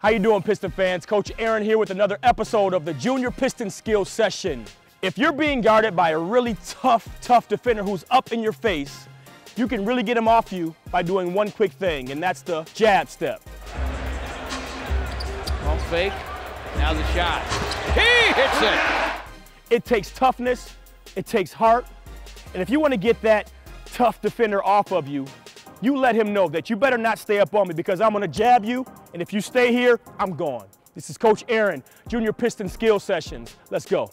How you doing, Piston fans? Coach Aaron here with another episode of the Junior Piston Skills Session. If you're being guarded by a really tough, tough defender who's up in your face, you can really get him off you by doing one quick thing, and that's the jab step. Pump fake. Now the shot. He hits it. It takes toughness, it takes heart, and if you want to get that tough defender off of you, you let him know that you better not stay up on me because I'm going to jab you, and if you stay here, I'm gone. This is Coach Aaron, Junior Piston Skill Sessions. Let's go.